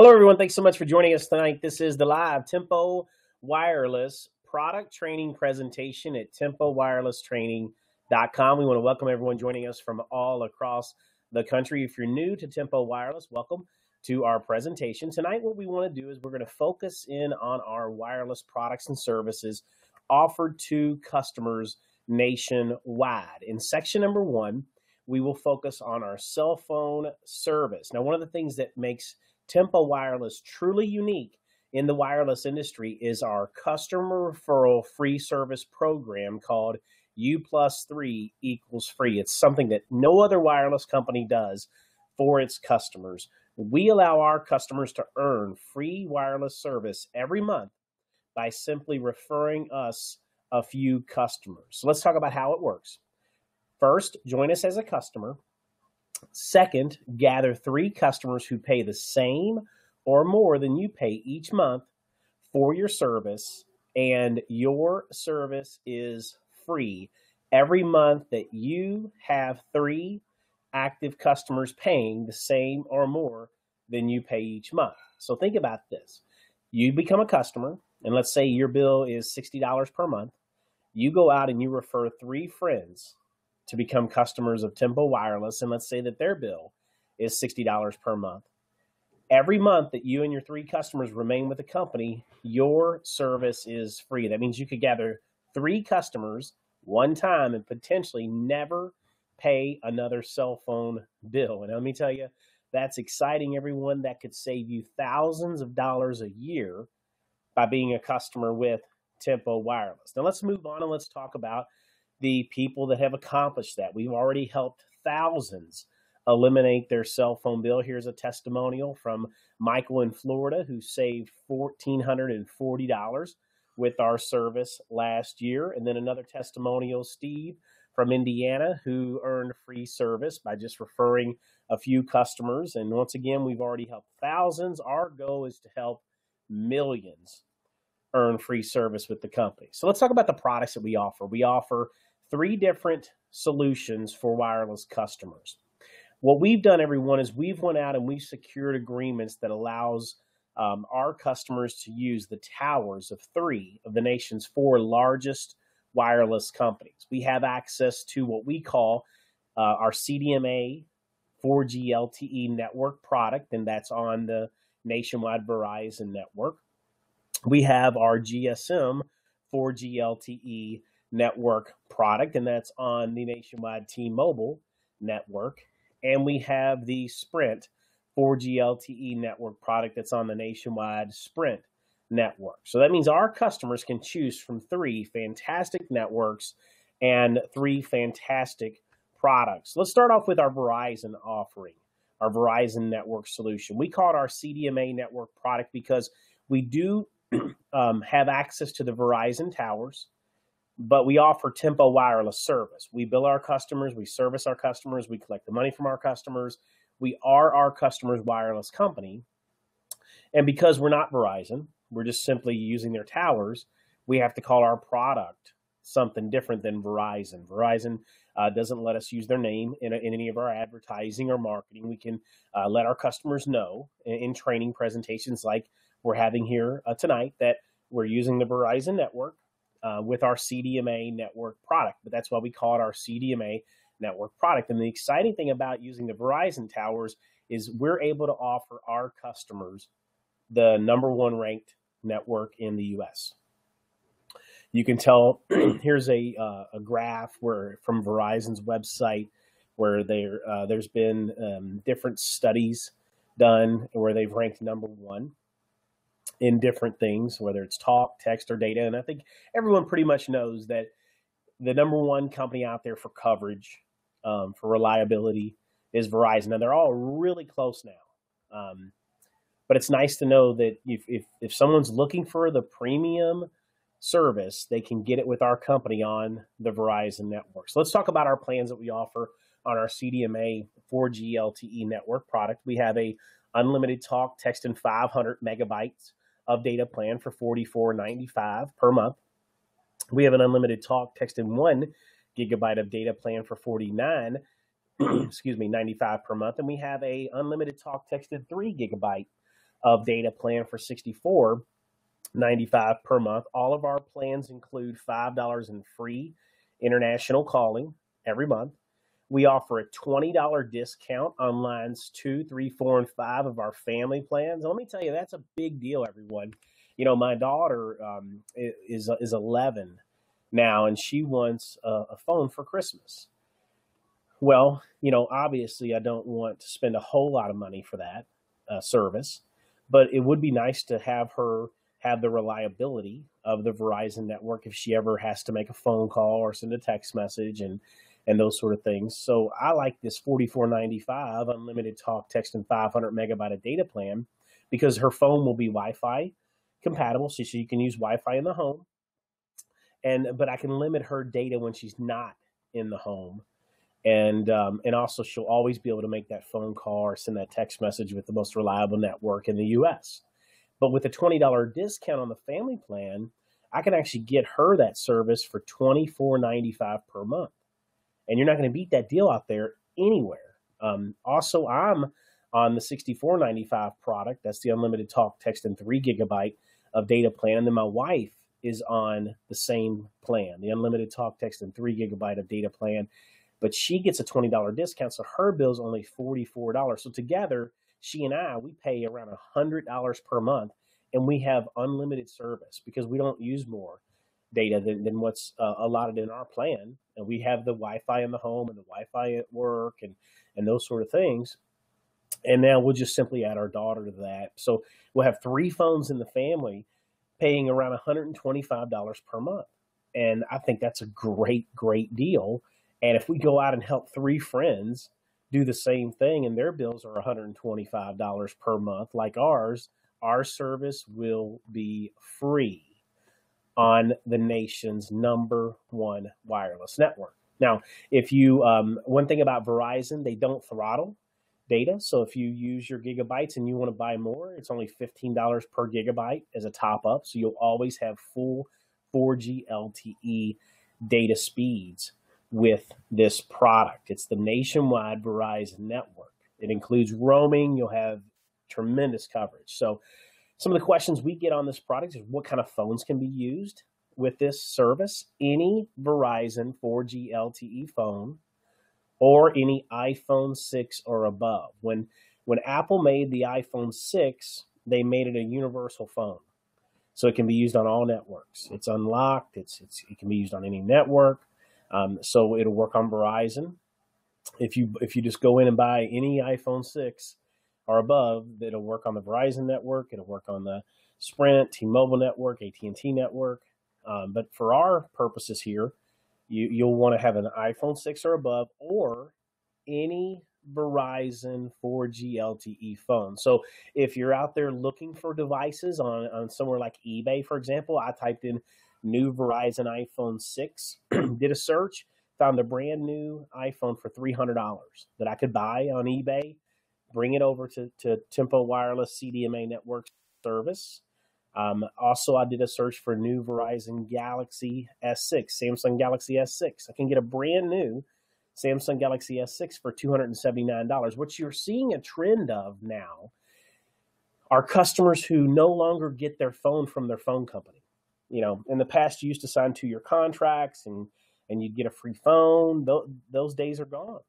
Hello, everyone. Thanks so much for joining us tonight. This is the live Tempo Wireless product training presentation at tempowirelesstraining.com. We want to welcome everyone joining us from all across the country. If you're new to Tempo Wireless, welcome to our presentation. Tonight, what we want to do is we're going to focus in on our wireless products and services offered to customers nationwide. In section number one, we will focus on our cell phone service. Now, one of the things that makes Tempo Wireless truly unique in the wireless industry is our customer referral free service program called U plus three equals free. It's something that no other wireless company does for its customers. We allow our customers to earn free wireless service every month by simply referring us a few customers. So let's talk about how it works. First, join us as a customer. Second, gather three customers who pay the same or more than you pay each month for your service, and your service is free every month that you have three active customers paying the same or more than you pay each month. So think about this. You become a customer, and let's say your bill is $60 per month. You go out and you refer three friends to become customers of Tempo Wireless, and let's say that their bill is $60 per month. Every month that you and your three customers remain with the company, your service is free. That means you could gather three customers one time and potentially never pay another cell phone bill. And let me tell you, that's exciting, everyone. That could save you thousands of dollars a year by being a customer with Tempo Wireless. Now, let's move on and let's talk about the people that have accomplished that. We've already helped thousands eliminate their cell phone bill. Here's a testimonial from Michael in Florida who saved $1,440 with our service last year. And then another testimonial, Steve from Indiana, who earned free service by just referring a few customers. And once again, we've already helped thousands. Our goal is to help millions earn free service with the company. So let's talk about the products that we offer. We offer three different solutions for wireless customers. What we've done, everyone, is we've went out and we've secured agreements that allows um, our customers to use the towers of three of the nation's four largest wireless companies. We have access to what we call uh, our CDMA 4G LTE network product, and that's on the nationwide Verizon network. We have our GSM 4G LTE network product, and that's on the nationwide T Mobile network. And we have the Sprint 4G LTE network product that's on the nationwide Sprint network. So that means our customers can choose from three fantastic networks and three fantastic products. Let's start off with our Verizon offering, our Verizon network solution. We call it our CDMA network product because we do um, have access to the Verizon towers but we offer Tempo wireless service. We bill our customers, we service our customers, we collect the money from our customers. We are our customers' wireless company. And because we're not Verizon, we're just simply using their towers, we have to call our product something different than Verizon. Verizon uh, doesn't let us use their name in, in, any of our advertising or marketing. We can uh, let our customers know in, in, training presentations like we're having here uh, tonight that we're using the Verizon network uh, with our CDMA network product. But that's why we call it our CDMA network product. And the exciting thing about using the Verizon towers is we're able to offer our customers the number one ranked network in the US. You can tell here's a, uh, a graph where from Verizon's website where there uh, there's been um, different studies done where they've ranked number one in different things, whether it's talk, text, or data. And I think everyone pretty much knows that the number one company out there for coverage, um, for reliability, is Verizon. Now they're all really close now, um, but it's nice to know that if, if if someone's looking for the premium service, they can get it with our company on the Verizon network. So let's talk about our plans that we offer on our CDMA 4G LTE network product. We have a unlimited talk, text, and 500 megabytes of data plan for $44.95 per month. We have an unlimited talk, text, and one gigabyte of data plan for 49 excuse me 95 per month and we have a unlimited talk text and 3 gigabyte of data plan for 64 95 per month. All of our plans include $5 in free international calling every month. We offer a $20 discount on lines two, three, four, and five of our family plans. Let me tell you, that's a big deal, everyone. You know, my daughter um, is is 11 now, and she wants a, a phone for Christmas. Well, you know, obviously, I don't want to spend a whole lot of money for that uh, service, but it would be nice to have her have the reliability of the Verizon network if she ever has to make a phone call or send a text message and and those sort of things. So I like this 4495 unlimited talk, text, and 500 megabyte of data plan because her phone will be Wi-Fi compatible, so she can use Wi-Fi in the home. And but I can limit her data when she's not in the home, and um, and also she'll always be able to make that phone call or send that text message with the most reliable network in the U.S. But with a twenty dollar discount on the family plan, I can actually get her that service for twenty four ninety five per month and you're not going to beat that deal out there anywhere. Um, also, I'm on the 6495 product. That's the unlimited talk, text, and three gigabyte of data plan. And then my wife is on the same plan, the unlimited talk, text, and three gigabyte of data plan. But she gets a $20 discount, so her bill is only $44. So together, she and I, we pay around $100 per month, and we have unlimited service because we don't use more data than, than what's uh, allotted in our plan. And we have the Wi-Fi in the home and the Wi-Fi at work and and those sort of things. And now we'll just simply add our daughter to that. So we'll have three phones in the family, paying around $125 per month. And I think that's a great, great deal. And if we go out and help three friends do the same thing and their bills are $125 per month, like ours, our service will be free on the nation's number one wireless network. Now, if you, um, one thing about Verizon, they don't throttle data. So if you use your gigabytes and you want to buy more, it's only $15 per gigabyte as a top up. So you'll always have full 4G LTE data speeds with this product. It's the nationwide Verizon network. It includes roaming. You'll have tremendous coverage. So some of the questions we get on this product is what kind of phones can be used with this service? Any Verizon 4G LTE phone or any iPhone 6 or above. When when Apple made the iPhone 6, they made it a universal phone. So it can be used on all networks. It's unlocked. It's, it's it can be used on any network. Um, so it'll work on Verizon. If you if you just go in and buy any iPhone 6, or above, it'll work on the Verizon network. It'll work on the Sprint, T-Mobile network, AT&T network. Um, but for our purposes here, you, you'll want to have an iPhone 6 or above or any Verizon 4G LTE phone. So if you're out there looking for devices on, on somewhere like eBay, for example, I typed in new Verizon iPhone 6, did a search, found a brand new iPhone for $300 that I could buy on eBay bring it over to, to Tempo Wireless CDMA network service. Um, also, I did a search for new Verizon Galaxy S6, Samsung Galaxy S6. I can get a brand new Samsung Galaxy S6 for $279. What you're seeing a trend of now are customers who no longer get their phone from their phone company. You know, in the past, you used to sign two year contracts and, and you'd get a free phone. Those, those days are gone.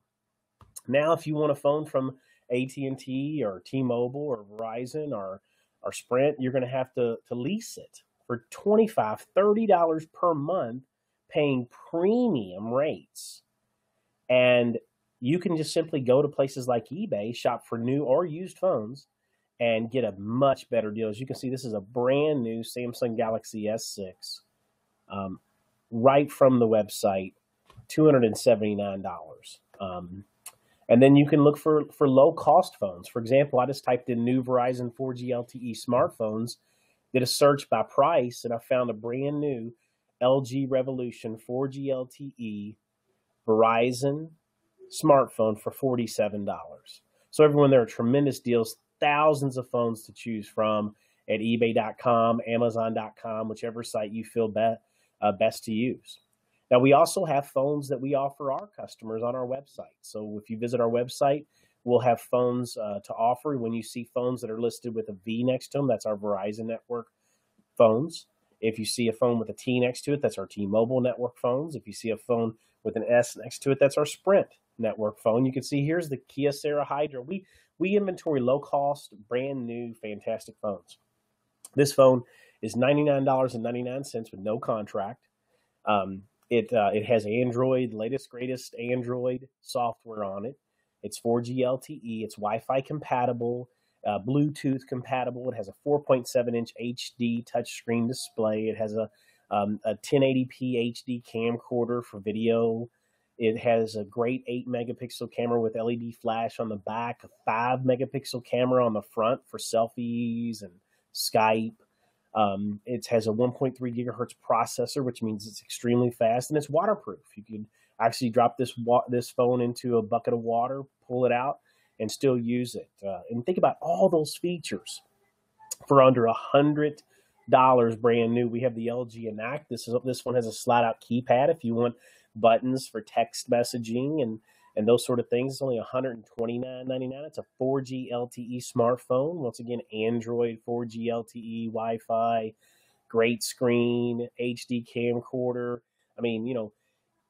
Now, if you want a phone from AT&T or T-Mobile or Verizon or or Sprint, you're going to have to to lease it for 25 $30 per month paying premium rates. And you can just simply go to places like eBay, shop for new or used phones and get a much better deal. As you can see, this is a brand new Samsung Galaxy S6 um, right from the website, $279. Um, and then you can look for, for low cost phones. For example, I just typed in new Verizon 4G LTE smartphones, did a search by price, and I found a brand new LG Revolution 4G LTE Verizon smartphone for $47. So, everyone, there are tremendous deals, thousands of phones to choose from at ebay.com, amazon.com, whichever site you feel be, uh, best to use. Now, we also have phones that we offer our customers on our website. So if you visit our website, we'll have phones uh, to offer. When you see phones that are listed with a V next to them, that's our Verizon network phones. If you see a phone with a T next to it, that's our T-Mobile network phones. If you see a phone with an S next to it, that's our Sprint network phone. You can see here's the Kyocera Hydro. We we inventory low cost, brand new, fantastic phones. This phone is $99.99 with no contract. Um, it uh, it has Android, latest greatest Android software on it. It's 4G LTE. It's Wi-Fi compatible, uh, Bluetooth compatible. It has a 4.7 inch HD touchscreen display. It has a um, a 1080p HD camcorder for video. It has a great 8 megapixel camera with LED flash on the back, a 5 megapixel camera on the front for selfies and Skype. Um, it has a 1.3 gigahertz processor, which means it's extremely fast and it's waterproof. You can actually drop this wa- this phone into a bucket of water, pull it out, and still use it. Uh, and think about all those features for under a hundred dollars, brand new. We have the LG Enact. This is this one has a slide out keypad if you want buttons for text messaging and and those sort of things. It's only $129.99. It's a 4G LTE smartphone. Once again, Android, 4G LTE, Wi Fi, great screen, HD camcorder. I mean, you know,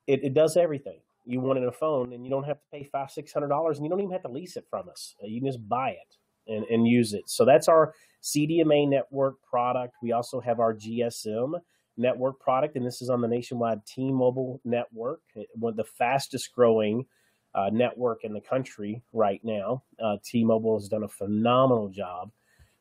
it, it does everything you want in a phone, and you don't have to pay five, six hundred dollars, and you don't even have to lease it from us. You can just buy it and, and use it. So that's our CDMA network product. We also have our GSM network product, and this is on the nationwide T-Mobile network, eh, one of the fastest growing uh, network in the country right now. Uh, T-Mobile has done a phenomenal job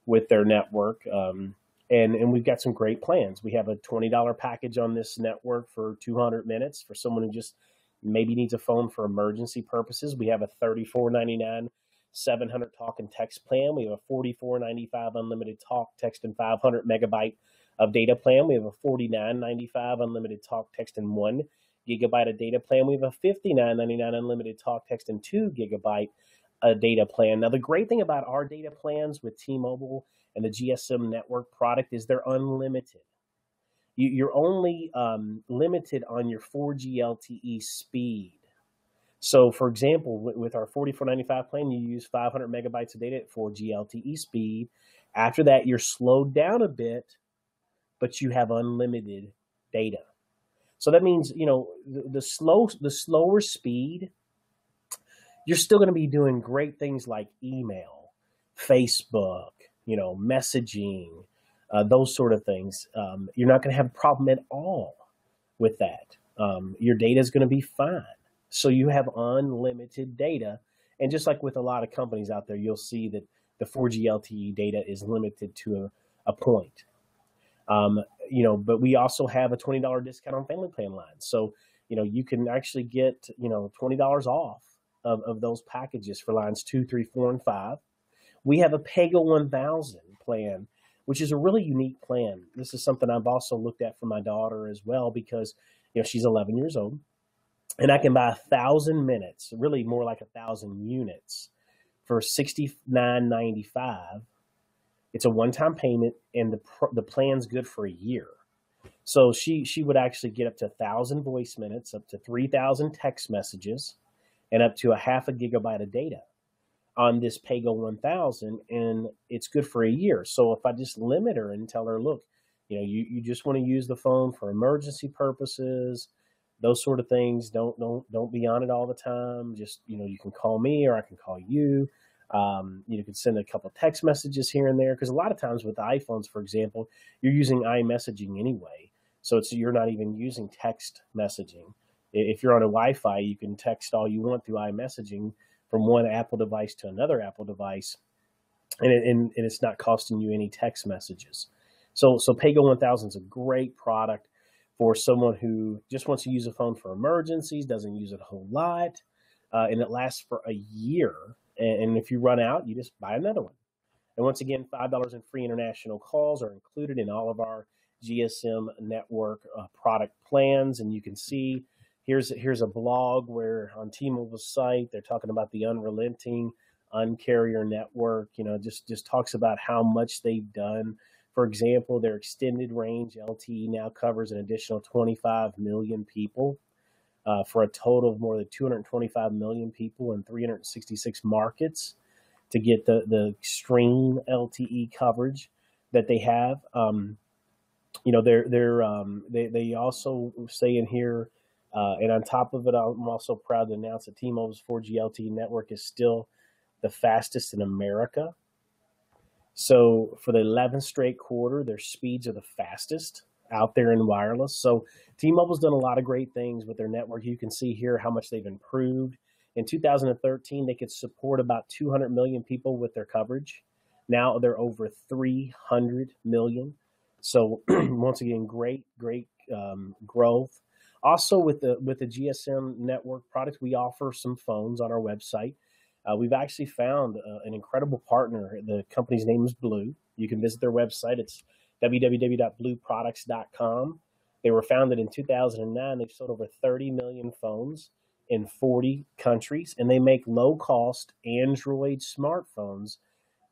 with their network, um, and and we've got some great plans. We have a twenty dollar package on this network for two hundred minutes for someone who just maybe needs a phone for emergency purposes. We have a thirty four ninety nine. 700 talk and text plan. We have a 44.95 unlimited talk, text, and 500 megabyte of data plan. We have a 49.95 unlimited talk, text, and one gigabyte of data plan. We have a $59.99 unlimited talk, text, and two gigabyte uh, data plan. Now, the great thing about our data plans with T-Mobile and the GSM network product is they're unlimited. You, are only um, limited on your 4G LTE speed. So, for example, with, with our 4495 plan, you use 500 megabytes of data at 4G LTE speed. After that, you're slowed down a bit, but you have unlimited data. So that means, you know, the, the slow, the slower speed, you're still going to be doing great things like email, Facebook, you know, messaging, uh, those sort of things. Um, you're not going to have a problem at all with that. Um, your data is going to be fine. So you have unlimited data. And just like with a lot of companies out there, you'll see that the 4G LTE data is limited to a, a point. Um, you know, but we also have a $20 discount on family plan lines. So, you know, you can actually get, you know, $20 off of, of those packages for lines two, three, four, and five. We have a PayGo 1000 plan, which is a really unique plan. This is something I've also looked at for my daughter as well because, you know, she's 11 years old and I can buy a thousand minutes, really more like a thousand units for sixty nine ninety five. It's a one time payment, and the the plan's good for a year. So she she would actually get up to thousand voice minutes, up to three thousand text messages, and up to a half a gigabyte of data on this PayGo 1000, and it's good for a year. So if I just limit her and tell her, look, you know, you, you just want to use the phone for emergency purposes, those sort of things. Don't don't don't be on it all the time. Just you know, you can call me or I can call you. Um, you can send a couple text messages here and there because a lot of times with iPhones, for example, you're using iMessaging anyway, so it's you're not even using text messaging. If you're on a Wi-Fi, you can text all you want through iMessaging from one Apple device to another Apple device, and, it, and, and it's not costing you any text messages. So so PayGo 1000 is a great product for someone who just wants to use a phone for emergencies, doesn't use it a whole lot, uh, and it lasts for a year. And, if you run out, you just buy another one. And once again, $5 in free international calls are included in all of our GSM network uh, product plans. And you can see here's, here's a blog where on T-Mobile's site, they're talking about the unrelenting uncarrier network, you know, just, just talks about how much they've done for example, their extended range LTE now covers an additional 25 million people. Uh, for a total of more than 225 million people in 366 markets to get the, the extreme LTE coverage that they have. Um, you know, they're, they're, um, they, they also say in here, uh, and on top of it, I'm also proud to announce that T-Mobile's 4G LTE network is still the fastest in America. So for the 11th straight quarter, their speeds are the fastest out there in wireless. So T-Mobile's done a lot of great things with their network. You can see here how much they've improved. In 2013, they could support about 200 million people with their coverage. Now they're over 300 million. So once again, great, great um, growth. Also, with the with the GSM network products, we offer some phones on our website. Uh, we've actually found uh, an incredible partner. The company's name is BLU. You can visit their website. It's www.bluproducts.com. They were founded in 2009. They've sold over 30 million phones in 40 countries, and they make low cost Android smartphones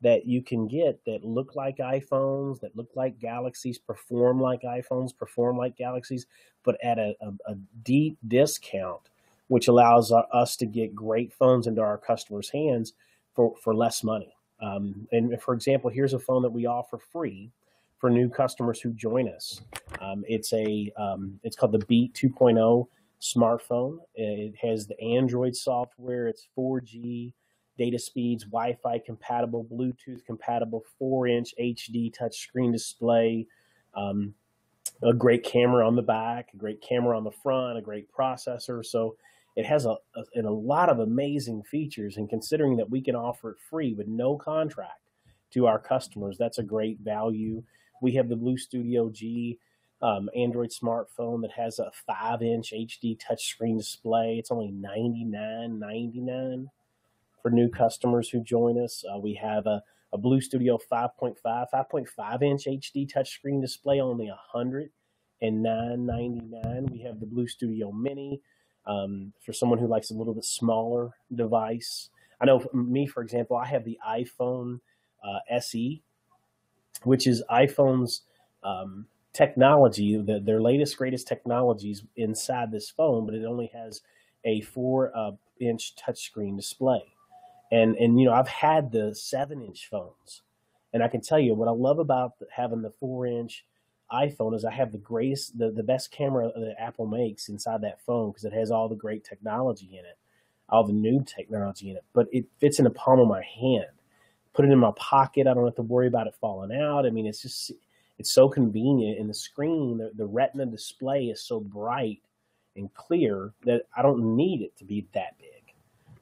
that you can get that look like iPhones, that look like Galaxies, perform like iPhones, perform like Galaxies, but at a, a, a deep discount, which allows us to get great phones into our customers' hands for, for less money. Um, and for example, here's a phone that we offer free for new customers who join us. Um, it's a um, it's called the Beat 2.0 smartphone. It has the Android software. It's 4G data speeds, Wi-Fi compatible, Bluetooth compatible, four-inch HD touchscreen display. Um, a great camera on the back, a great camera on the front, a great processor. So it has a, a, a lot of amazing features. And considering that we can offer it free with no contract to our customers, that's a great value. We have the BLU Studio G um, Android smartphone that has a five inch HD touchscreen display. It's only $99.99 for new customers who join us. Uh, we have a, a BLU Studio 5.5, 5.5 inch HD touchscreen display, only $109.99. We have the BLU Studio Mini um, for someone who likes a little bit smaller device. I know me, for example, I have the iPhone uh, SE which is iPhone's um, technology, the, their latest, greatest technologies inside this phone, but it only has a four uh, inch touchscreen display. And, and, you know, I've had the seven inch phones. And I can tell you what I love about having the four inch iPhone is I have the greatest, the, the best camera that Apple makes inside that phone because it has all the great technology in it, all the new technology in it, but it fits in the palm of my hand put it in my pocket. I don't have to worry about it falling out. I mean, it's just it's so convenient, and the screen, the, the Retina display is so bright and clear that I don't need it to be that big.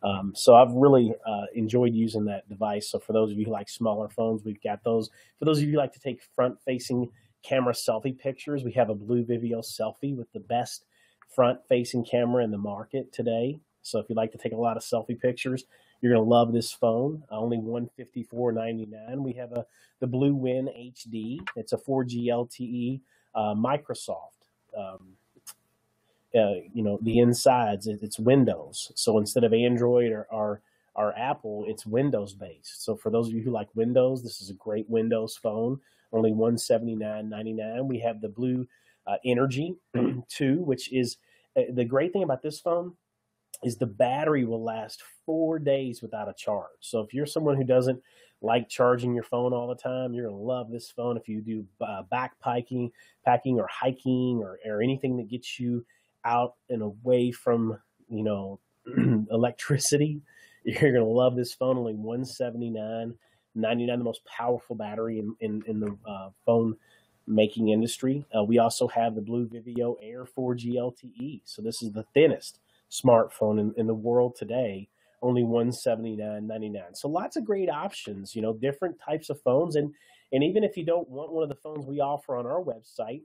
Um, so I've really uh, enjoyed using that device. So for those of you who like smaller phones, we've got those. For those of you who like to take front-facing camera selfie pictures, we have a BLU Vivio selfie with the best front-facing camera in the market today. So if you'd like to take a lot of selfie pictures, you're to love this phone. Only 154.99. We have a the BLU Win HD. It's a 4G LTE uh, Microsoft. Um, uh, you know the insides it's Windows. So instead of Android or, or or Apple, it's Windows based. So for those of you who like Windows, this is a great Windows phone. Only 179.99. We have the BLU uh, Energy 2, which is uh, the great thing about this phone is the battery will last four days without a charge. So if you're someone who doesn't like charging your phone all the time, you're gonna love this phone. If you do uh, backpacking, packing or hiking or, or anything that gets you out and away from you know electricity, you're gonna love this phone. Only 179, 99, the most powerful battery in in, in the uh, phone making industry. Uh, we also have the BLU Viveo Air 4G LTE. So this is the thinnest smartphone in, in the world today only 179.99 so lots of great options you know different types of phones. And and even if you don't want one of the phones we offer on our website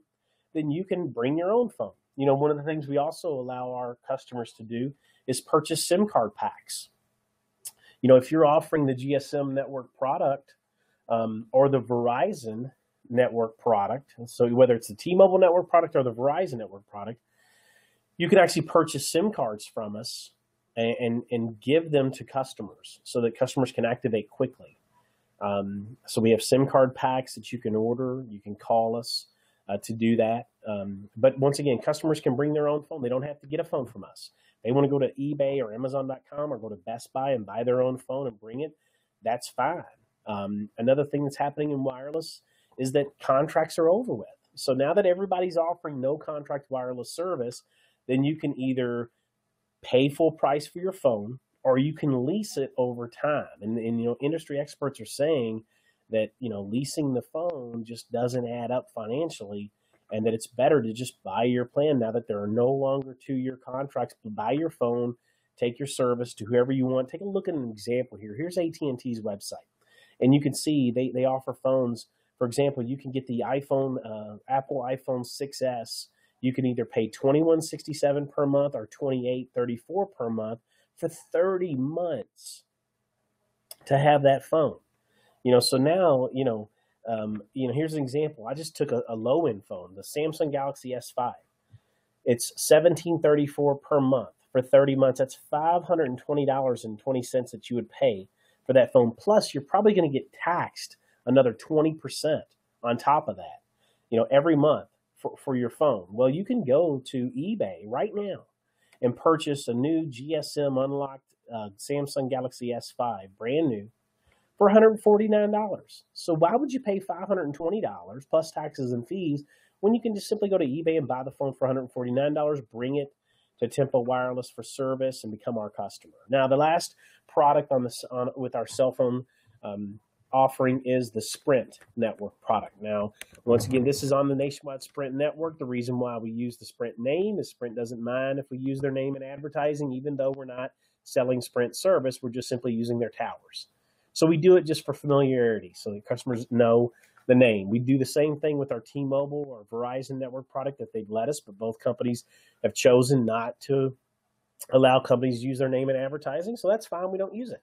then you can bring your own phone. You know one of the things we also allow our customers to do is purchase sim card packs. You know if you're offering the gsm network product um, or the verizon network product so whether it's the t-mobile network product or the verizon network product you can actually purchase SIM cards from us and, and, and give them to customers so that customers can activate quickly. Um, so we have SIM card packs that you can order. You can call us uh, to do that. Um, but once again, customers can bring their own phone. They don't have to get a phone from us. They want to go to eBay or Amazon.com or go to Best Buy and buy their own phone and bring it. That's fine. Um, another thing that's happening in wireless is that contracts are over with. So now that everybody's offering no contract wireless service, then you can either pay full price for your phone or you can lease it over time. And, and you know, industry experts are saying that you know leasing the phone just doesn't add up financially and that it's better to just buy your plan now that there are no longer two year contracts. Buy your phone take your service to whoever you want. Take a look at an example here. Here's at&t's website. And you can see they, they offer phones. For example you can get the iphone uh, apple iphone 6s you can either pay 2167 per month or 2834 per month for 30 months to have that phone you know, so now, you know, um, you know, here's an example. I just took a, a low end phone, the Samsung Galaxy S5. It's 1734 per month for 30 months. That's $520.20 that you would pay for that phone. Plus, you're probably going to get taxed another 20% on top of that, you know, every month for, for your phone. Well, you can go to eBay right now and purchase a new GSM unlocked uh, Samsung Galaxy S5, brand new, for $149. So why would you pay $520 plus taxes and fees when you can just simply go to eBay and buy the phone for $149, bring it to Tempo Wireless for service and become our customer. Now, the last product on this on with our cell phone um, offering is the Sprint network product. Now, once again, this is on the nationwide Sprint network. The reason why we use the Sprint name is Sprint doesn't mind if we use their name in advertising, even though we're not selling Sprint service, we're just simply using their towers. So we do it just for familiarity, so the customers know the name. We do the same thing with our T-Mobile or Verizon network product that they've let us, but both companies have chosen not to allow companies to use their name in advertising, so that's fine. We don't use it,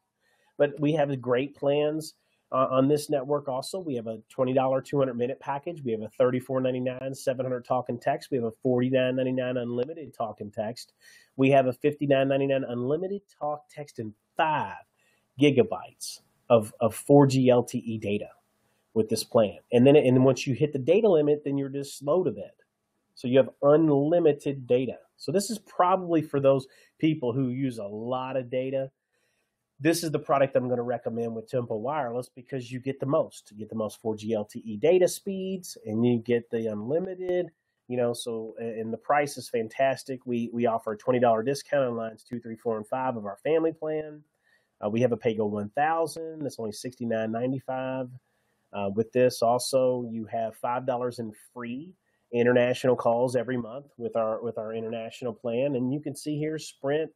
but we have great plans. Uh, on this network also we have a $20 200 minute package we have a $34.99 700 talk and text we have a $49.99 unlimited talk and text we have a $59.99 unlimited talk text and 5 gigabytes of, of 4G LTE data with this plan. And then and once you hit the data limit, then you're just slow to bed. So you have unlimited data. So this is probably for those people who use a lot of data. This is the product I'm going to recommend with Tempo Wireless because you get the most. You get the most 4G LTE data speeds and you get the unlimited, you know, so and the price is fantastic. We we offer a $20 discount on lines 2, 3, 4, and 5 of our family plan. Uh, we have a PayGo 1000 that's only $69.95. Uh, with this, also, you have $5 in free international calls every month with our with our international plan. And you can see here, Sprint,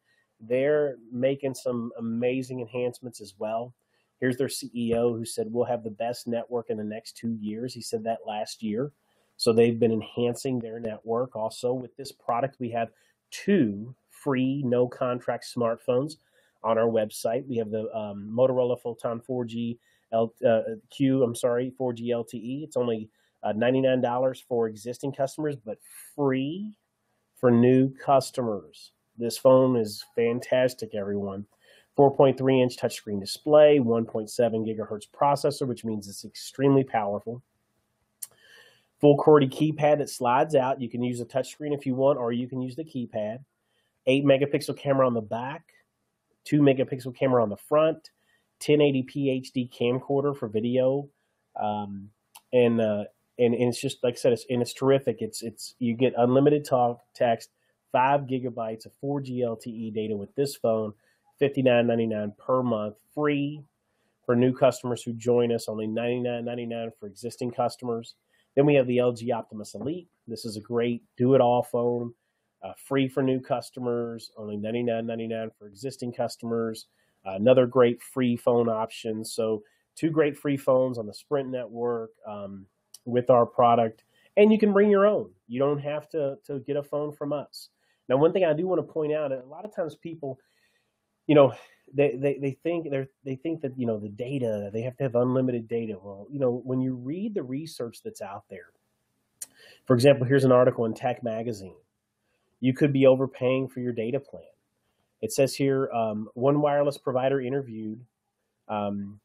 they're making some amazing enhancements as well. Here's their CEO who said we'll have the best network in the next two years. He said that last year. So they've been enhancing their network. Also, with this product, we have two free no contract smartphones on our website. We have the um, Motorola Photon 4G L, uh, Q, I'm sorry, 4G LTE. It's only uh, $99 for existing customers, but free for new customers. This phone is fantastic, everyone. 4.3 inch touchscreen display, 1.7 gigahertz processor, which means it's extremely powerful. Full QWERTY keypad that slides out. You can use a touchscreen if you want, or you can use the keypad. 8 megapixel camera on the back, two megapixel camera on the front, 1080p HD camcorder for video, um, and, uh, and and it's just like I said, it's, and it's terrific. It's it's you get unlimited talk, text, five gigabytes of 4G LTE data with this phone, $59.99 per month, free for new customers who join us. Only $99.99 for existing customers. Then we have the LG Optimus Elite. This is a great do-it-all phone uh, free for new customers, only $99.99 for existing customers. Uh, another great free phone option. So, two great free phones on the Sprint network um, with our product. And you can bring your own. You don't have to, to get a phone from us. Now, one thing I do want to point out, a lot of times people, you know, they, they, they think they they think that you know the data they have to have unlimited data. Well, you know when you read the research that's out there, for example, here's an article in Tech Magazine you could be overpaying for your data plan. It says here um, one wireless provider interviewed um,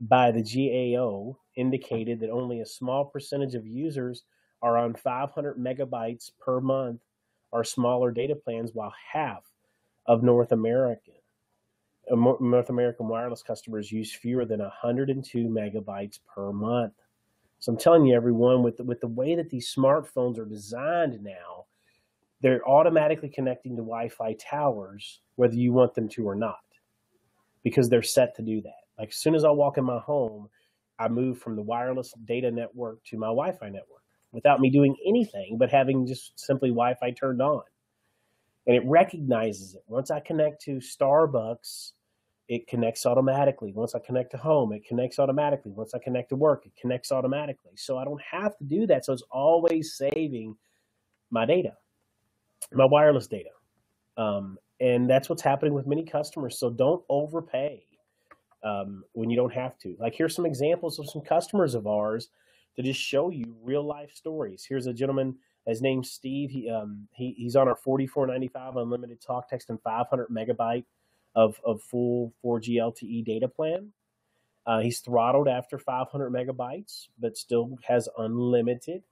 by the GAO indicated that only a small percentage of users are on 500 megabytes per month or smaller data plans, while half of North America uh, North American wireless customers use fewer than 102 megabytes per month. So I'm telling you, everyone, with the, with the way that these smartphones are designed now, they're automatically connecting to Wi-Fi towers, whether you want them to or not, because they're set to do that. Like as soon as I walk in my home, I move from the wireless data network to my Wi-Fi network without me doing anything but having just simply Wi-Fi turned on and it recognizes it. Once I connect to Starbucks, it connects automatically. Once I connect to home, it connects automatically. Once I connect to work, it connects automatically. So I don't have to do that. So it's always saving my data, my wireless data. Um, and that's what's happening with many customers. So don't overpay um, when you don't have to. Like here's some examples of some customers of ours to just show you real life stories. Here's a gentleman his name's Steve. He um he, he's on our 44.95 unlimited talk, text, and 500 megabyte of of full 4G LTE data plan. Uh, he's throttled after 500 megabytes, but still has unlimited.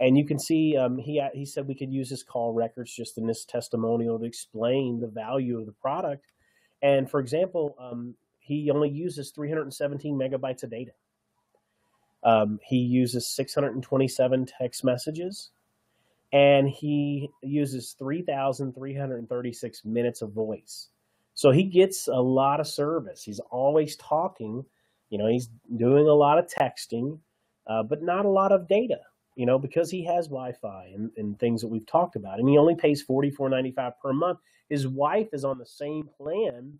And you can see um, he he said we could use his call records just in this testimonial to explain the value of the product. And for example, um, he only uses 317 megabytes of data. Um, he uses 627 text messages and he uses 3,336 minutes of voice. So he gets a lot of service. He's always talking, you know, he's doing a lot of texting, uh, but not a lot of data, you know, because he has Wi Fi and, and things that we've talked about. And he only pays $44.95 per month. His wife is on the same plan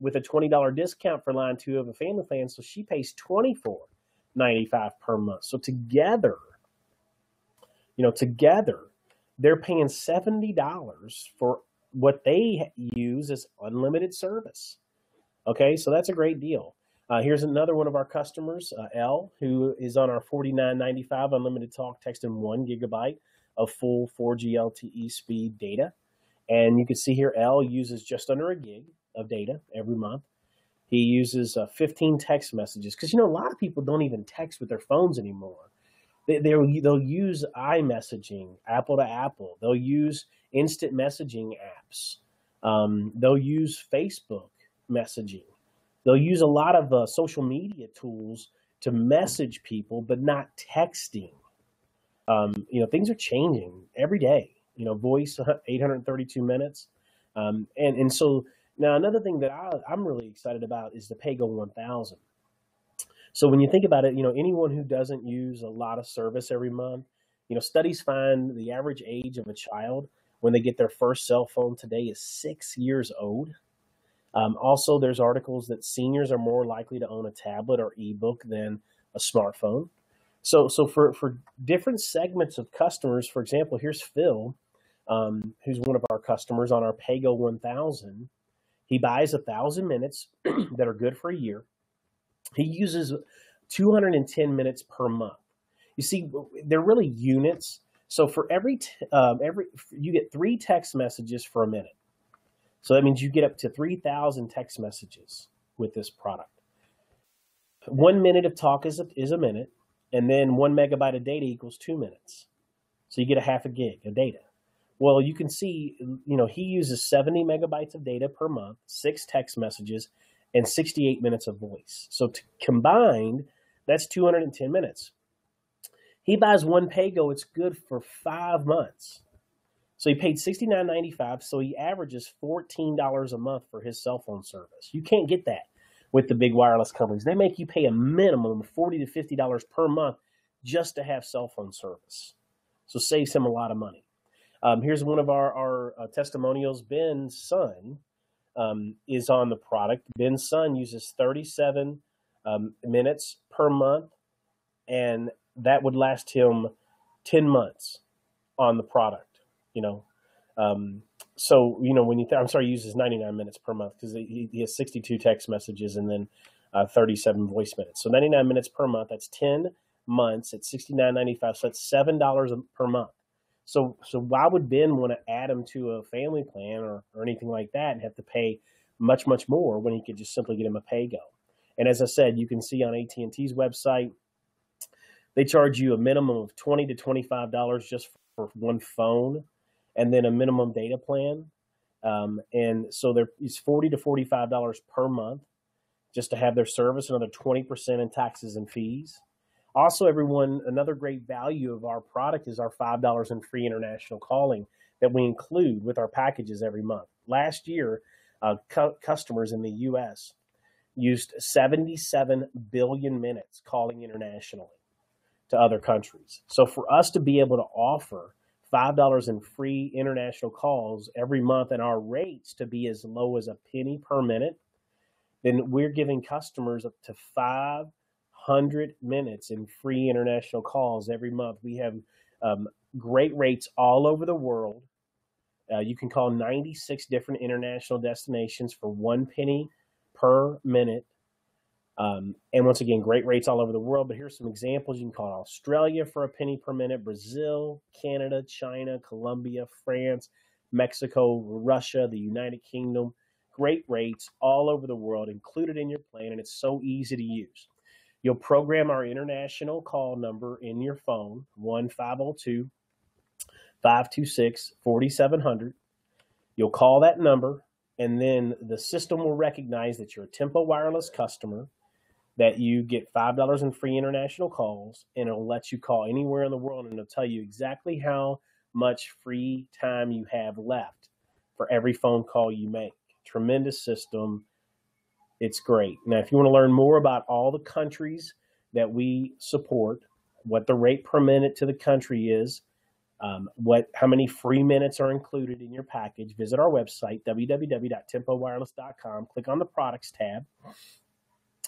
with a $20 discount for line two of a family plan. So she pays 24 95 per month. So together, you know, together, they're paying $70 for what they use as unlimited service. Okay, so that's a great deal. Uh, here's another one of our customers, uh, L, who is on our 49.95 unlimited talk, text, and one gigabyte of full 4G LTE speed data. And you can see here, L uses just under a gig of data every month. He uses uh, 15 text messages because you know a lot of people don't even text with their phones anymore. They, they'll they'll use iMessaging, Apple to Apple. They'll use instant messaging apps. Um, they'll use Facebook messaging. They'll use a lot of uh, social media tools to message people, but not texting. Um, you know, things are changing every day. You know, voice 832 minutes, um, and and so now, another thing that I, I'm really excited about is the Paygo 1000. So when you think about it, you know, anyone who doesn't use a lot of service every month, you know, studies find the average age of a child when they get their first cell phone today is six years old. Um, also, there's articles that seniors are more likely to own a tablet or ebook than a smartphone. So, so for, for different segments of customers, for example, here's Phil, um, who's one of our customers on our Paygo 1000. He buys a thousand minutes that are good for a year. He uses 210 minutes per month. You see, they're really units. So for every um, every you get three text messages for a minute. So that means you get up to 3,000 text messages with this product. One minute of talk is a, is a minute, and then one megabyte of data equals two minutes. So you get a half a gig of data. Well, you can see, you know, he uses 70 megabytes of data per month, six text messages, and 68 minutes of voice. So combined, that's 210 minutes. He buys one Paygo, it's good for five months. So he paid $69.95, so he averages $14 a month for his cell phone service. You can't get that with the big wireless companies. They make you pay a minimum of 40 to $50 per month just to have cell phone service. So saves him a lot of money. Um, here's one of our, our uh, testimonials. Ben's son um, is on the product. Ben's son uses 37 um, minutes per month, and that would last him 10 months on the product, you know. Um, so, you know, when you, th- I'm sorry, he uses 99 minutes per month because he, he, has 62 text messages and then uh, 37 voice minutes. So 99 minutes per month, that's 10 months at 69.95. So that's $7 per month. So so why would Ben want to add him to a family plan or, or anything like that and have to pay much much more when he could just simply get him a pay go? And as I said, you can see on AT&T's website They charge you a minimum of twenty to twenty-five dollars just for one phone, and then a minimum data plan. Um, and so there is forty to forty-five dollars per month just to have their service, another twenty percent in taxes and fees. Also, everyone, another great value of our product is our five dollars in free international calling that we include with our packages every month. Last year, uh, cu- customers in the U.S. used 77 billion minutes calling internationally to other countries. So for us to be able to offer $5 in free international calls every month and our rates to be as low as a penny per minute, then we're giving customers up to 500 minutes in free international calls every month. We have um, great rates all over the world. Uh, you can call 96 different international destinations for one penny per minute um, and once again, great rates all over the world. But here's some examples. You can call Australia for a penny per minute, Brazil, Canada, China, Colombia, France, Mexico, Russia, the United Kingdom. Great rates all over the world included in your plan, and it's so easy to use. You'll program our international call number in your phone, 1502 526 4700. You'll call that number, and then the system will recognize that you're a Tempo Wireless customer that you get $5 in free international calls and it'll let you call anywhere in the world and it'll tell you exactly how much free time you have left for every phone call you make. Tremendous system. It's great. Now, if you want to learn more about all the countries that we support, what the rate per minute to the country is, um, what how many free minutes are included in your package, visit our website www.tempowireless.com. Click on the products tab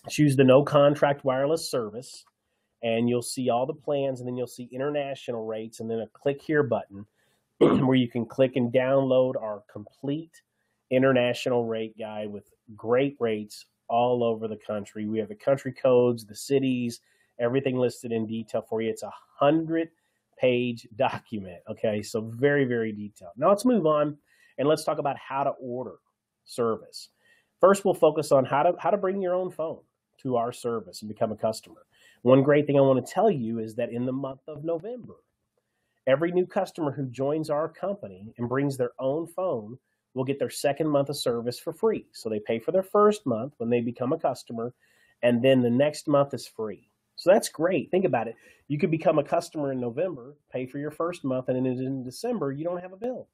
choose the no contract wireless service and you'll see all the plans and then you'll see international rates and then a click here button where you can click and download our complete international rate guide with great rates all over the country. We have the country codes, the cities, everything listed in detail for you. It's a hundred page document. Okay, so very, very detailed. Now let's move on and let's talk about how to order service. First, we'll focus on how to how to bring your own phone to our service and become a customer. One great thing I want to tell you is that in the month of November, every new customer who joins our company and brings their own phone will get their second month of service for free. So they pay for their first month when they become a customer, and then the next month is free. So that's great. Think about it. You could become a customer in November, pay for your first month, and then in December, you don't have a bill.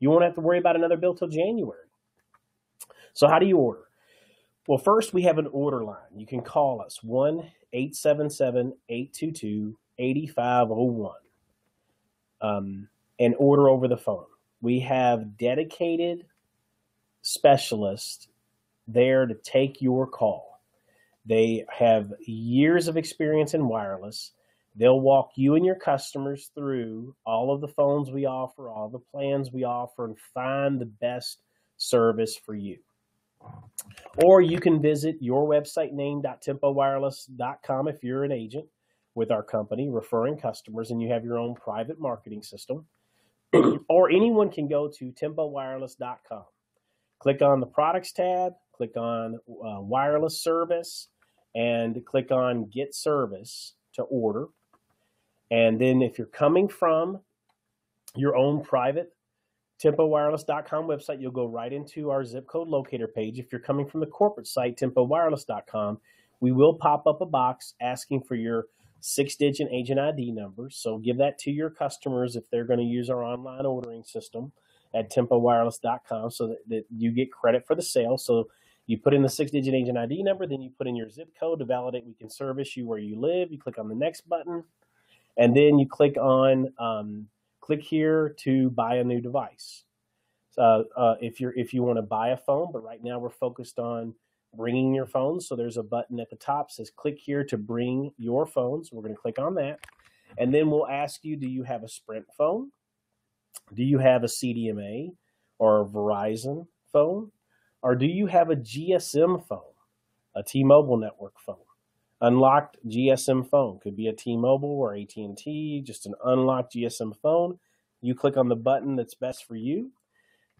You won't have to worry about another bill till January. So, how do you order? Well, first, we have an order line. You can call us 1 877 822 8501 um, and order over the phone. We have dedicated specialists there to take your call. They have years of experience in wireless. They'll walk you and your customers through all of the phones we offer, all the plans we offer, and find the best service for you. Or you can visit your website name.tempowireless.com if you're an agent with our company referring customers and you have your own private marketing system. Or anyone can go to tempowireless.com. Click on the products tab, click on uh, wireless service, and click on get service to order. And then if you're coming from your own private TempoWireless.com website, you'll go right into our zip code locator page. If you're coming from the corporate site, TempoWireless.com, we will pop up a box asking for your six digit agent ID number. So give that to your customers if they're going to use our online ordering system at TempoWireless.com so that, that you get credit for the sale. So you put in the six digit agent ID number, then you put in your zip code to validate we can service you where you live. You click on the next button, and then you click on um, click here to buy a new device. Uh, uh, if you're if you want to buy a phone, but right now we're focused on bringing your phone. So there's a button at the top says click here to bring your phone. So we're going to click on that, and then we'll ask you, do you have a Sprint phone? Do you have a CDMA or a Verizon phone, or do you have a GSM phone, a T-Mobile network phone? unlocked GSM phone. Could be a T-Mobile or AT&T, just an unlocked GSM phone. You click on the button that's best for you,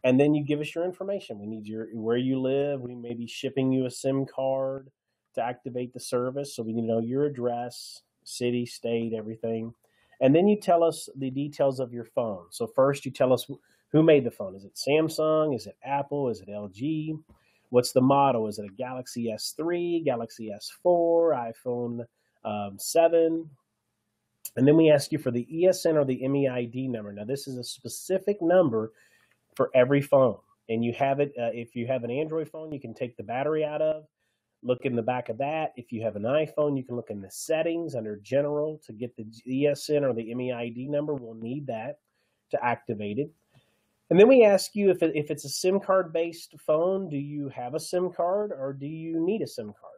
and then you give us your information. We need your where you live. We may be shipping you a SIM card to activate the service, so we need to know your address, city, state, everything. And then you tell us the details of your phone. So first you tell us who made the phone. Is it Samsung? Is it Apple? Is it LG? What's the model? Is it a Galaxy S3, Galaxy S4, iPhone um, 7? And then we ask you for the ESN or the MEID number. Now, this is a specific number for every phone. And you have it, uh, if you have an Android phone, you can take the battery out of, look in the back of that. If you have an iPhone, you can look in the settings under general to get the ESN or the MEID number. We'll need that to activate it. And then we ask you if, it, if it's a SIM card based phone, do you have a SIM card or do you need a SIM card?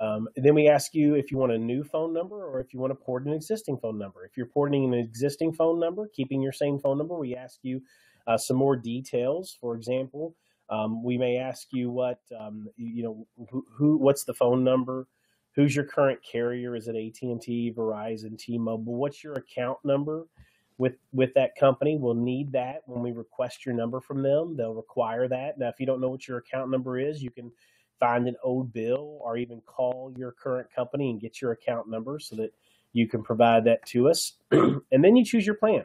Um, then we ask you if you want a new phone number or if you want to port an existing phone number. If you're porting an existing phone number, keeping your same phone number, we ask you uh, some more details. For example, um, we may ask you what um, you know who, who, what's the phone number, who's your current carrier? Is it AT and T, Verizon, T-Mobile? What's your account number with with that company? We'll need that when we request your number from them. They'll require that. Now, if you don't know what your account number is, you can find an old bill or even call your current company and get your account number so that you can provide that to us. and then you choose your plan.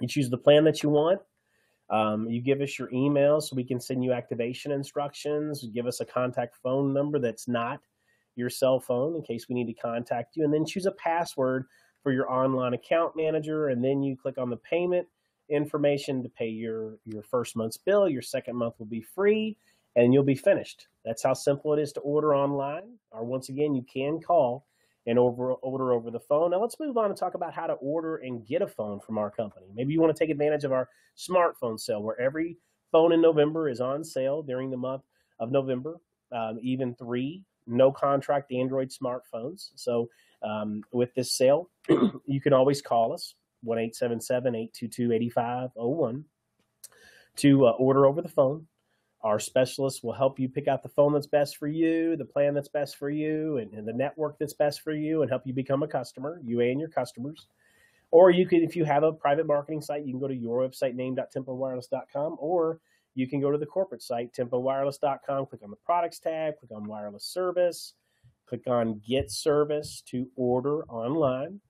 You choose the plan that you want. Um, you give us your email so we can send you activation instructions. You give us a contact phone number that's not your cell phone in case we need to contact you. And then choose a password for your online account manager. And then you click on the payment information to pay your, your first month's bill. Your second month will be free and you'll be finished. That's how simple it is to order online. Or once again, you can call and over, order over the phone. Now let's move on and talk about how to order and get a phone from our company. Maybe you want to take advantage of our smartphone sale, where every phone in November is on sale during the month of November. Um, even three no contract Android smartphones. So um, with this sale, you can always call us one 822 8501 to uh, order over the phone. Our specialists will help you pick out the phone that's best for you, the plan that's best for you, and, and, the network that's best for you, and help you become a customer, you and your customers. Or you can, if you have a private marketing site, you can go to your website name.tempowireless.com, or you can go to the corporate site, tempowireless.com, click on the products tab, click on wireless service, click on get service to order online.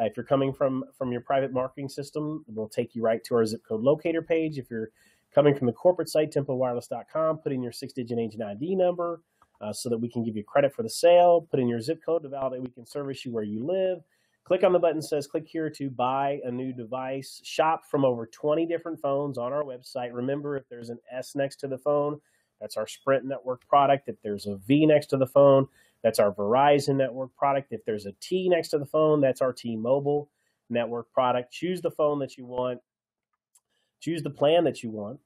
Uh, if you're coming from from your private marketing system, it will take you right to our zip code locator page. If you're Coming from the corporate site, tempowireless.com, put in your six digit agent ID number uh, so that we can give you credit for the sale. Put in your zip code to validate we can service you where you live. Click on the button that says click here to buy a new device. Shop from over 20 different phones on our website. Remember, if there's an S next to the phone, that's our Sprint network product. If there's a V next to the phone, that's our Verizon network product. If there's a T next to the phone, that's our T Mobile network product. Choose the phone that you want choose the plan that you want,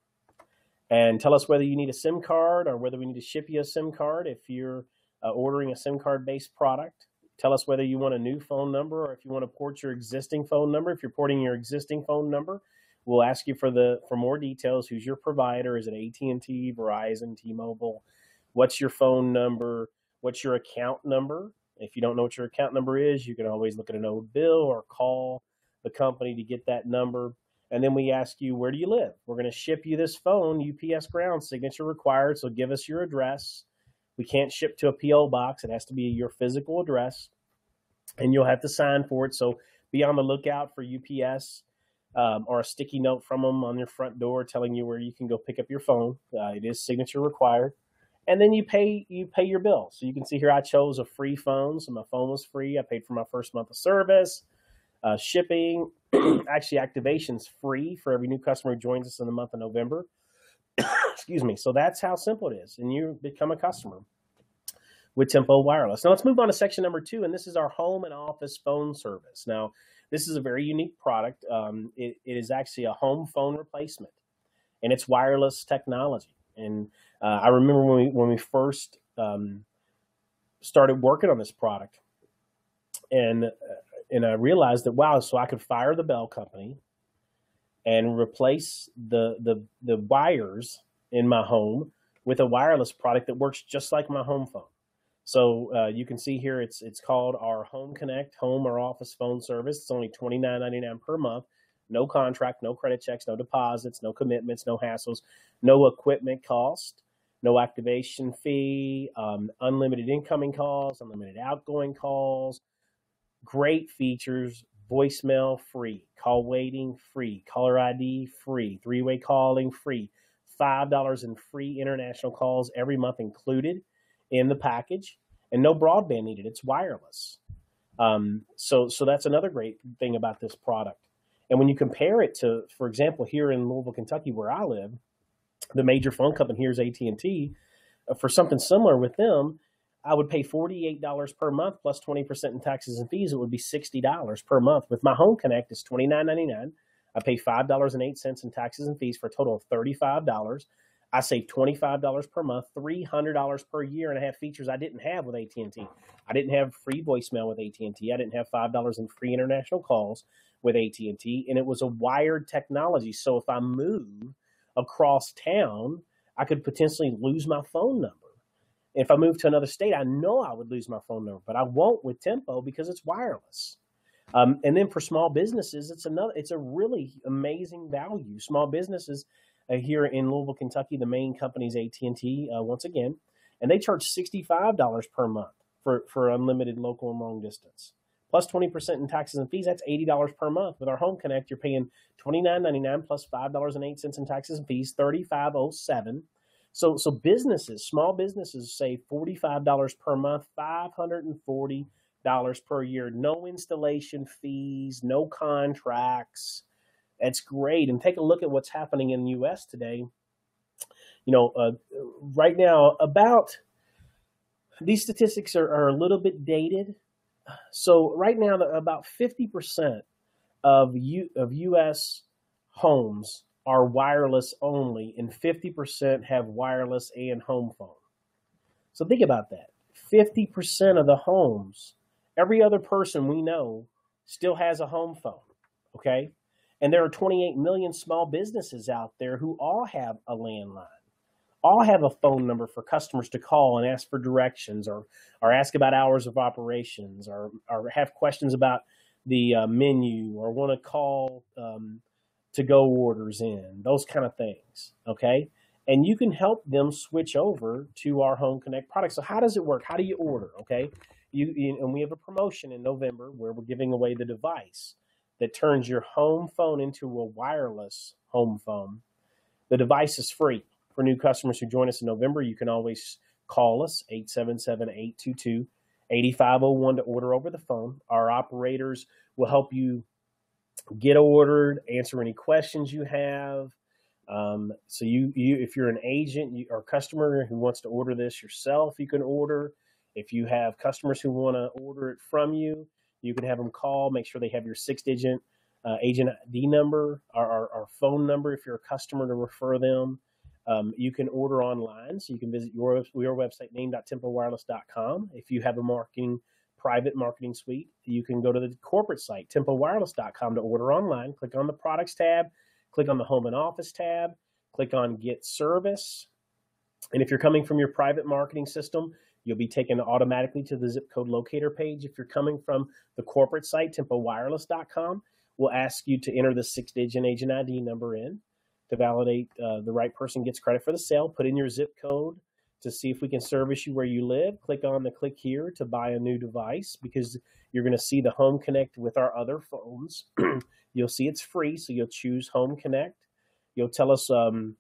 and tell us whether you need a SIM card or whether we need to ship you a SIM card if you're uh, ordering a SIM card based product. Tell us whether you want a new phone number or if you want to port your existing phone number. If you're porting your existing phone number, we'll ask you for the for more details. Who's your provider? Is it AT&T, Verizon, T-Mobile? What's your phone number? What's your account number? If you don't know what your account number is, you can always look at an old bill or call the company to get that number. And then we ask you, where do you live? We're going to ship you this phone, UPS ground signature required. So give us your address. We can't ship to a PO box. It has to be your physical address, and you'll have to sign for it. So be on the lookout for UPS um, or a sticky note from them on your front door telling you where you can go pick up your phone. Uh, it is signature required, and then you pay you pay your bill. So you can see here I chose a free phone, so my phone was free. I paid for my first month of service. Uh, shipping, actually, activation's free for every new customer who joins us in the month of November. Excuse me. So that's how simple it is, and you become a customer with Tempo Wireless. Now let's move on to section number two, and this is our home and office phone service. Now, this is a very unique product. Um, it, it is actually a home phone replacement, and it's wireless technology. And uh, I remember when we when we first um, started working on this product, and uh, and I realized that wow, so I could fire the Bell company and replace the the the wires in my home with a wireless product that works just like my home phone. So uh, you can see here it's it's called our Home Connect home or office phone service. It's only twenty nine ninety nine per month. No contract, no credit checks, no deposits, no commitments, no hassles, no equipment cost, no activation fee, um, unlimited incoming calls, unlimited outgoing calls, great features, voicemail free, call waiting free, caller ID free, three way calling free, $5 in free international calls every month included in the package, and no broadband needed. It's wireless. Um, so, so that's another great thing about this product. And when you compare it to, for example, here in Louisville, Kentucky, where I live, the major phone company here is AT&T. Uh, for something similar with them, I would pay $48 per month plus 20% in taxes and fees. It would be $60 per month. With my Home Connect, it's $29.99. I pay $5.08 in taxes and fees for a total of $35. I save $25 per month, $300 per year, and I have features I didn't have with AT&T. I didn't have free voicemail with AT&T. I didn't have $5 in free international calls with AT&T, and it was a wired technology. So if I move across town, I could potentially lose my phone number. If I move to another state, I know I would lose my phone number, but I won't with Tempo because it's wireless. Um, and then for small businesses, it's another. It's a really amazing value. Small businesses uh, here in Louisville, Kentucky, the main company is AT and T uh, once again, and they charge sixty five dollars per month for for unlimited local and long distance plus 20% in taxes and fees. That's $80 per month. With our Home Connect, you're paying $29.99 plus $5.08 in taxes and fees, $35.07. So, so businesses, small businesses save $45 per month, $540 per year. No installation fees, no contracts. That's great. And take a look at what's happening in the U.S. today. You know, uh, right now, about these statistics are, are a little bit dated, so right now, about 50% of U, of U.S. homes are wireless only, and 50% have wireless and home phone. So think about that. 50% of the homes, every other person we know still has a home phone. Okay. And there are 28 million small businesses out there who all have a landline all have a phone number for customers to call and ask for directions or, or ask about hours of operations or, or have questions about the uh, menu or want to call um, to go orders in, those kind of things. Okay. And you can help them switch over to our Home Connect product. So, how does it work? How do you order? Okay. You, and we have a promotion in November where we're giving away the device that turns your home phone into a wireless home phone. The device is free. For new customers who join us in November, you can always call us 877 822 8501 to order over the phone. Our operators will help you get ordered, answer any questions you have. Um, so you, you, if you're an agent or customer who wants to order this yourself, you can order. If you have customers who want to order it from you, you can have them call. Make sure they have your six-digit uh, agent ID number or, or phone number if you're a customer to refer them. Um, you can order online, so you can visit your your website name.tempowireless.com. If you have a marketing private marketing suite, you can go to the corporate site tempowireless.com to order online. Click on the products tab, click on the home and office tab, click on get service. And if you're coming from your private marketing system, you'll be taken automatically to the zip code locator page. If you're coming from the corporate site tempowireless.com, we'll ask you to enter the six digit agent ID number in to validate uh, the right person gets credit for the sale. Put in your zip code to see if we can service you where you live. Click on the click here to buy a new device because you're going to see the Home Connect with our other phones. you'll see it's free, so you'll choose Home Connect. You'll tell us um,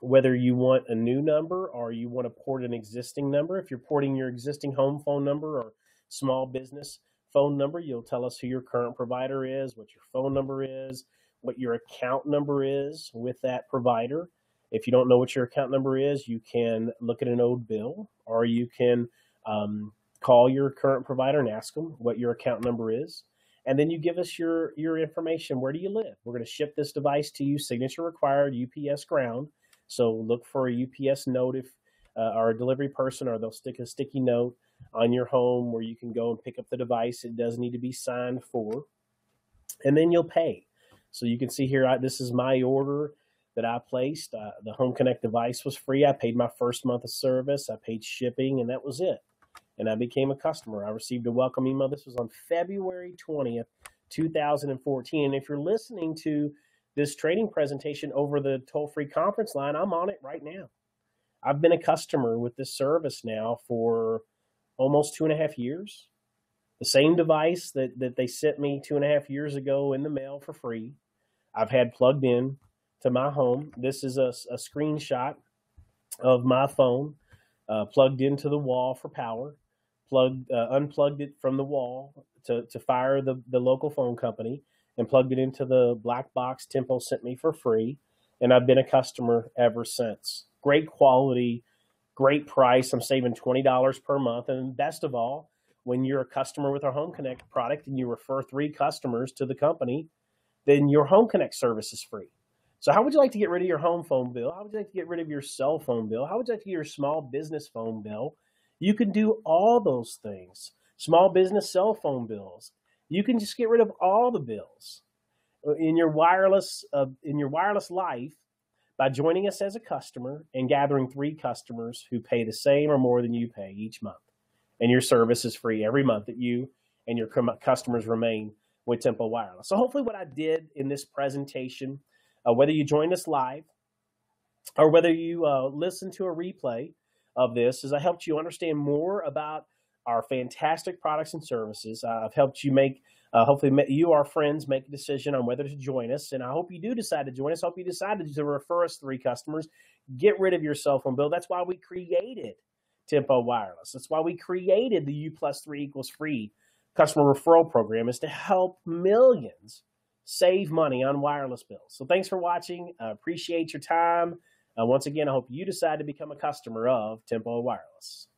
whether you want a new number or you want to port an existing number. If you're porting your existing home phone number or small business phone number, you'll tell us who your current provider is, what your phone number is what your account number is with that provider. If you don't know what your account number is, you can look at an old bill or you can um, call your current provider and ask them what your account number is. And then you give us your, your information. Where do you live? We're going to ship this device to you, signature required, UPS ground. So look for a UPS note if, uh, or a delivery person, or they'll stick a sticky note on your home where you can go and pick up the device. It does need to be signed for. And then you'll pay. So you can see here, I, this is my order that I placed. Uh, the Home Connect device was free. I paid my first month of service. I paid shipping, and that was it. And I became a customer. I received a welcome email. This was on February 20th, 2014. And if you're listening to this training presentation over the toll free conference line, I'm on it right now. I've been a customer with this service now for almost two and a half years. The same device that, that they sent me two and a half years ago in the mail for free, I've had plugged in to my home. This is a, a screenshot of my phone uh, plugged into the wall for power, plugged, uh, unplugged it from the wall to, to fire the, the local phone company, and plugged it into the black box Tempo sent me for free. And I've been a customer ever since. Great quality, great price. I'm saving $20 per month. And best of all, when you're a customer with our Home Connect product and you refer three customers to the company, then your Home Connect service is free. So, how would you like to get rid of your home phone bill? How would you like to get rid of your cell phone bill? How would you like to get your small business phone bill? You can do all those things. Small business cell phone bills. You can just get rid of all the bills uh, in your wireless uh, in your wireless life by joining us as a customer and gathering three customers who pay the same or more than you pay each month. And your service is free every month that you and your customers remain with Tempo Wireless. So hopefully what I did in this presentation uh, whether you join us live or whether you uh, listen to a replay of this, is I helped you understand more about our fantastic products and services. Uh, I've helped you make, uh, hopefully, you, our friends, make a decision on whether to join us. And I hope you do decide to join us. I hope you decided to refer us three customers. Get rid of your cell phone bill. That's why we created Tempo Wireless. That's why we created the U plus three equals free customer referral program is to help millions save money on wireless bills. So thanks for watching. I appreciate your time. Uh, once again, I hope you decide to become a customer of Tempo Wireless.